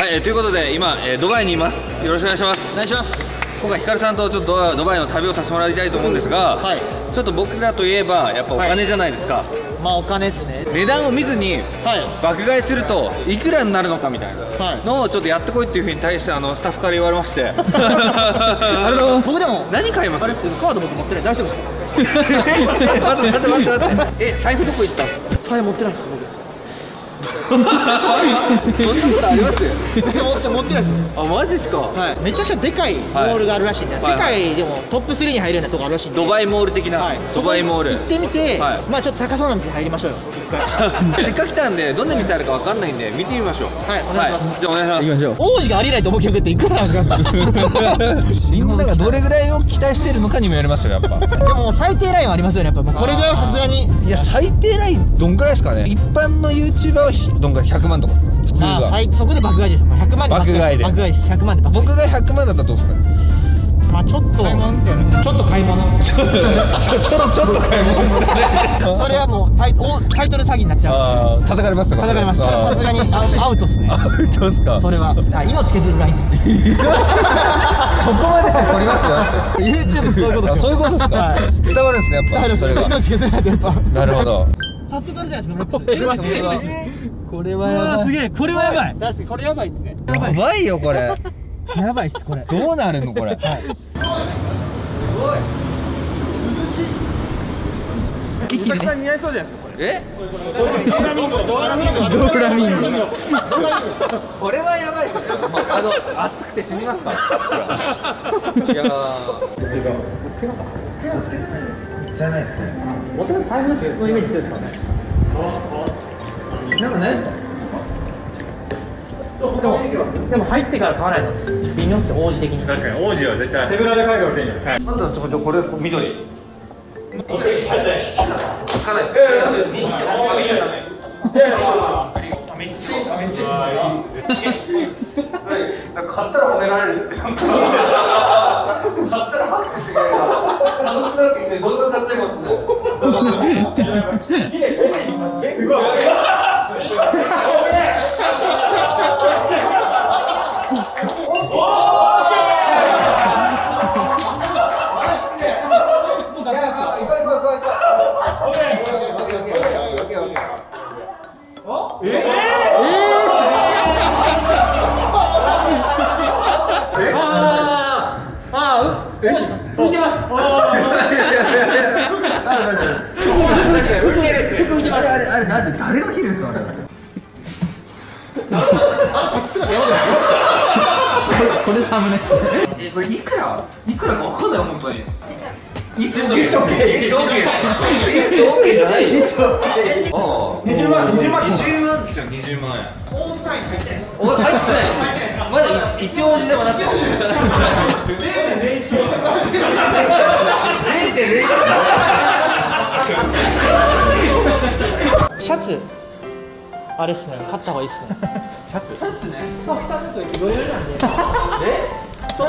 はい、えーということで今、えードバイにいます。よろしくお願いします。お願いします。今回ヒカルさんとちょっとドバイの旅をさせてもらいたいと思うんですが、はい。ちょっと僕らといえばやっぱお金じゃないですか、まあお金ですね。値段を見ずにはい。爆買いするといくらになるのかみたいなはい。のをちょっとやってこいっていうふうに対してあのスタッフから言われまして。あの僕でも何買います？あれカード僕持ってない。大丈夫ですか？待って待って待って待って。え財布どこ行った？財布持ってないですそんなことありますよ。僕持って持ってないですあマジっすか？はい。めちゃくちゃでかいモールがあるらしいんで、はい世界でもトップ3に入るようなとこあるらしいんでドバイモール的な、はいドバイモール行ってみて、はい。まあちょっと高そうな店入りましょうよ。一回。せっかく来たんでどんな店あるかわかんないんで見てみましょう。はいお願いします。じゃあお願いします。きましょう王子がありえないと思う客っていくらなんかみんながどれぐらいを期待してるのかにもよりますよやっぱ。でも最低ラインはありますよねやっぱこれぐらいはさすがに。いや最低ラインどんぐらいですかね。一般の YouTuber はどんぐらい？100万とか普通あ最そこで爆買いでしょ。まあ100万で爆買い。で。爆買いです100万で爆買い。僕が100万だったらどうですかねまあちょっと。買い物みたいな。ちょっと買い物。ちょっとちょっと買い物。ですねそれはもうタイおタイトル詐欺になっちゃう。ああ叩かれますとか？叩かれます。さすがにアウアウトっすね。アウトですか？それは。あ命削るラインっすねそこまでして取りますよ。YouTube そういうことあそういうことですか、はい。伝わるんですねやっぱ。伝わる。それが。命削らないとやっぱ。なるほど早速あるじゃないですかこれはこれうわーすげえこれはやばい。確かにこれやばいっすね。やばいやばいよこれ。やばいっすこれ。どうなるのこれ。はい。一気に、ね、似合いそうじゃないですかこれえ？ドーラミンゴ。ドーラミンゴ。ドーラミンゴ。これはやばいですね。あの暑くて死にますから。いやー。じゃないですね。もともと財布のイメージ強いですからね。なんかないですか？でもでも入ってから買わないと。微妙っすよ王子的に。確かに。王子は絶対手ぶらで買うかもしれない、はい、なんだちょちょこれ緑かなり買ったら褒められるってなんか買ったら拍手してくれるから楽しくなってきてどんどん買っちゃいますね。あ 誰が切るんですかあれ。これサムネ。えこれいくら？いくらかわかんない本当に。いつオッケーいつオッケーいつオッケーいつオッケーじゃないよああ20万20万20万ですよ20万円お入ってないまだ一応でもなってシャツ。あれっすね。買った方がいいっすね。シャツ。シャツね。スタッフさんのやつ余裕なんで。え？そう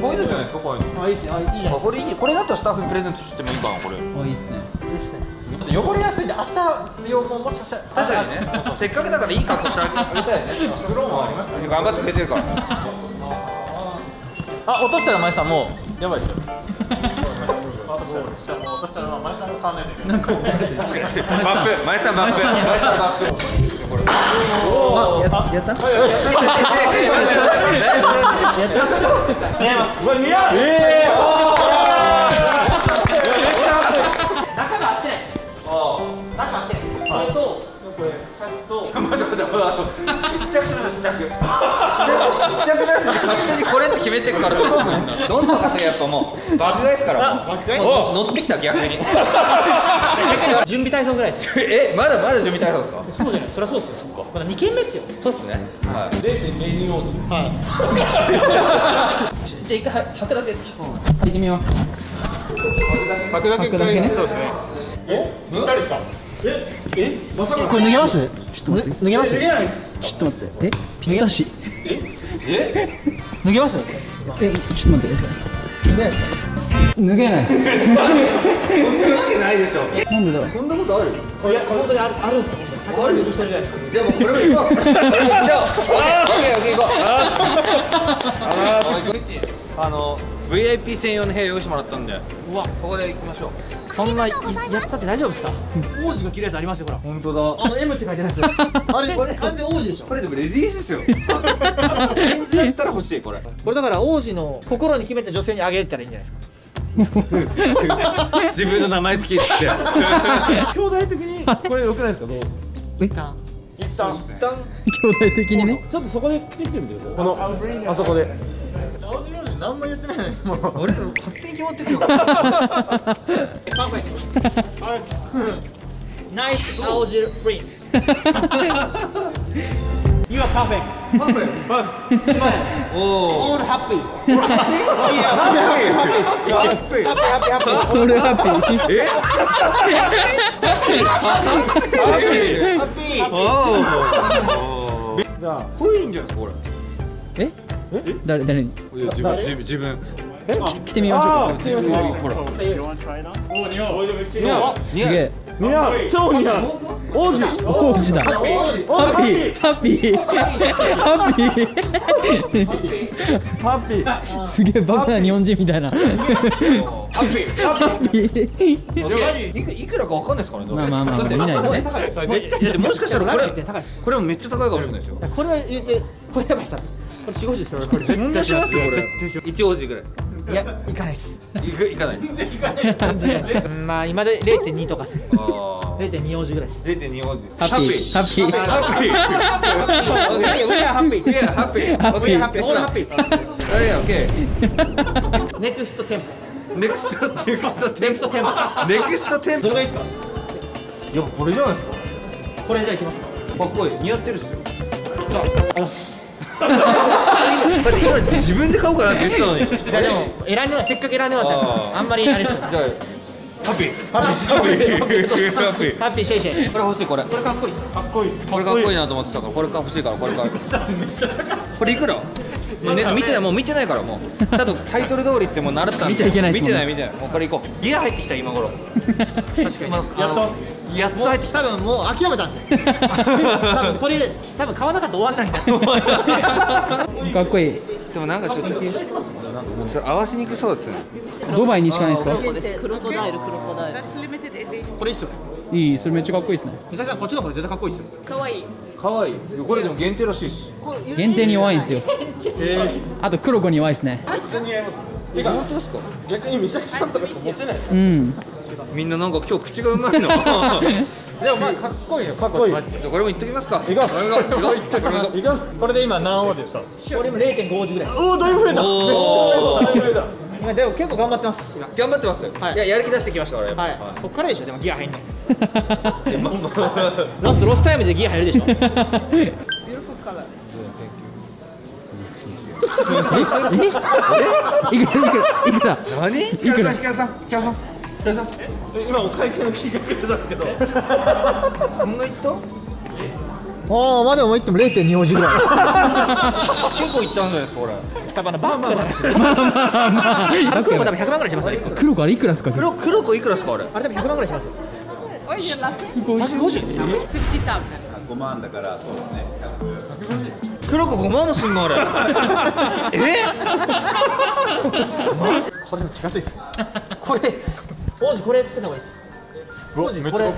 こういうのじゃないですか？こういうの。あいいっすね。あいいじゃないこれいいこれだったらスタッフにプレゼントしてもいいかなこれ。おいいっすね。いいっすね汚れやすいんで明日用ももしかしたら確かにねせっかくだからいい格好してあげたい よね。袋もあります頑張ってくれてるからあ落としたら前さんもうやばいですよ。落としたら前さんが買わないといけないバップ前さんバップ前さんバップこれあややった。うわ似合うええ中もう爆買いですからもう。乗ってきた逆に。準備体操ぐらいですえまだまだ準備体操ですか？そうじゃない。そりゃそうっすよ。そっか。まだ2軒目っすよ。そうっすね。はい。0.02王子はい。じゃあ一回は履くだけ履いてみますか履くだ履くだけね。そうですね。え？二人ですか？え？え？まさか。これ脱げます？脱脱げます？脱げないちょっと待って。え？ぴったし。え？脱げます？え？ちょっと待って。くださ脱げないで脱げないです。そんなわけないでしょ。なんでだろこんなことある？いや本当にある。あるんですよ。あるじゃあもう。これも行こう。じゃあオッケーオッケー行こうあの VIP 専用の部屋用意してもらったんでうわ。ここで行きましょう。そんないやったって大丈夫ですか？王子が着るやつありますよほら。本当だ。あの M って書いてないですよ。あれこれ完全王子でしょ。これでもレディースですよ。メンズだったら欲しいこれ。これだから王子の心に決めて女性にあげたらいいんじゃないですか。自分の名前付けして。兄弟的にこれ良くないですか？どう？え一旦。一旦。一旦。兄弟的にね。ちょっとそこで来てみてよこのあそこで何も言ってないのにもう。俺勝手に決まってる。よパーフェクト。ナイス青汁プリンス You are perfect. パフェ一番お All happy? Yeah. Happy. Happy happy. Happy happy. 俺ハッピーえハッピー happy. おお じゃあこれいいんじゃないですかこれえ誰誰に？自分自分自分。来てみましょう。か来てみましょう。かほら。似合う。すげえ。似合う。超似合う。王子。王子だ。ハッピー。ハッピー。ハッピー。ハッピー。すげえバカな日本人みたいな。ハッピー。いくいくらかわかんないですからねまあまあまあだって見ないとね。もしかしたらこれこれもめっちゃ高いかもしれないですよ。これは言ってこれやばいさこれ4 5ですこれそんなしますよこれ一王子ぐらい。いやい。かない。ですい。くい。かない。うんまあ今で0.2とかですああ0.2王子ぐらい。です0.2王子ハッピーハッピーハッピーハッピー We are happy We are happy ハッピー are happy all happy はいオッケーネクストテンポネクストネクストテンネクストテンポネクストテンポどれがい。いですかい。やこれじゃない。ですかこれじゃい。きますかかっこいい。似合ってるっすよだって今自分で買おうかなって言ってたのに。いやでも選んではせっかく選んでもらったあらー。あんまりあれですよ。じゃあハッピー。ハッピー。ハッピー。ハッピー。ハッピーシェイシェイ。これ欲しいこれ。これかっこいい。かっこいい。これかっこいいなと思ってたからこれが欲しいからこれ買う。これいくら？ね見てないもう見てないからもう。ちゃんとタイトル通りってもう習ったんで見ちゃいけないね見てない見てない。もうこれ行こう。ギア入ってきた今頃。確かに。まあやっと。やっと入ってきた。多分もう諦めたんですよ。多分これ多分買わなかったら終わんないんだ。かっこいい。でもなんかちょっとなんかもうそれ合わせにくそうですね。ドバイにしかないですか？クロコダイルクロコダイルこれいいっす。よねいいそれめっちゃかっこいいですね。美咲さんこっちの方が絶対かっこいいっすよ。可愛い可愛いこれでも限定らしいっす。限定に弱いんですよ。えあと黒子に弱いですね。え本当ですか？逆に美咲さんとかしか持ってないですうんみんななんか今日口がうまいの。でもまあかっこいいよ。かっこいい。じゃあこれも言っときますか。いこれがこれいかんこれで今何王ですか？これも0.5王子ぐらい。おおだいぶ増えた。おー。だいぶ増えた。今でも結構頑張ってます。今頑張ってますよ、はい。い、ややる気出してきました俺はい。こっからでしょ。でもギア入んの。ラストロスタイムでギア入るでしょ。え？いくらいくらいくら何？いくら今お会計の金額出たんですけど。こんな言った？ああまあでも言っても0.2王子ぐらい。結構言ったんじゃないですか俺多分あのバッグなんですよまあ。まあまああ。れ黒子多分100万ぐらいします黒子あれいくらですか？黒黒子いくらですか俺あれ多分100万ぐらいしますよ。Why are you laughing? 150 50,000. 黒子5万もすんの俺 え？これも近づいっす。これ王子これつけた方がいいです。王子これ。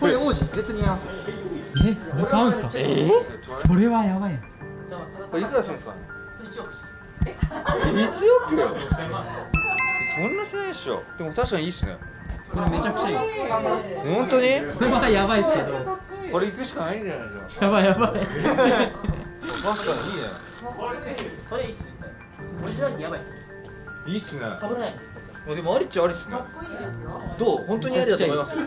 これ王子絶対似合いますよえ？それ買うんすかえそれはやばいこれいくらするんですか？1億です1億よ。そんなすないでしょ。でも確かにいいっすね。これめちゃくちゃいい。本当に？これはやばいっすけど。これ行くしかないんじゃないじゃやばいやばい。ん確かにいいね。これいいっすオリジナリティやばいっいいっすね。すかぶらないでもありっちゃありっすねどう？本当にありだと思います？か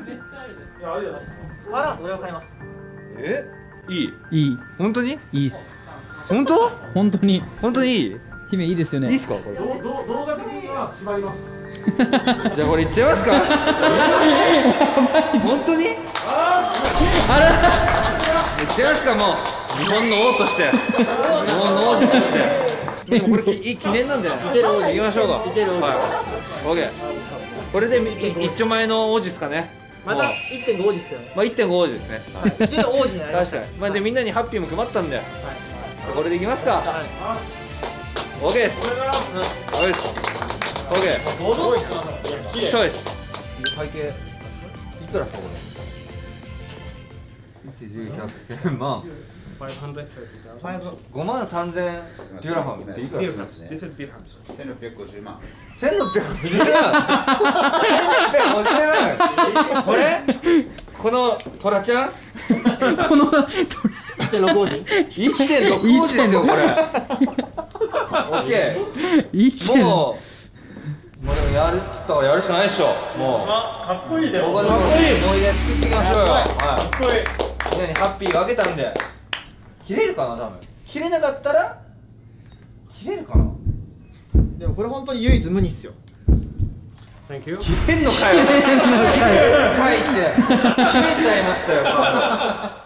ら俺を買います。え？いい？いい。本当に？いいっす。本当？本当に。本当にいい？姫いいですよね。いいっすか？これど動画的には縛ります。じゃあこれいっちゃいますか。本当に？あら。いっちゃいますかもう。日本の王として。日本の王子として。でもこれきいい記念なんでい？ける王子行きましょうか。いける王子。はいオッケー。これで一丁前の王子ですかね。またもう。1.5王子ですよね。まあ1.5王子ですね。うちの王子になりました確かに。まあでみんなにハッピーも配ったんで。はい。これでいきますか。はい。OK です。OK です OK そうです会計。いくらかこれ？一十百千万5万三千デュラハムっていくらですね？1650万千六百五十万千六百五十万これ？このトラちゃん？この1.6王子1.6王子ですよこれ。オッケー。もうもうでもやるちょっとやるしかないでしょ。もう。かっこいいで僕はでも思い出作っていきましょうよ。かっこいい。はい。かっこいいみんなにハッピーが開けたんで切れるかな多分。切れなかったら切れるかな？でもこれ本当に唯一無二っすよ。Thank you. 切れんのかよ。切れんのかいって。切れちゃいましたよ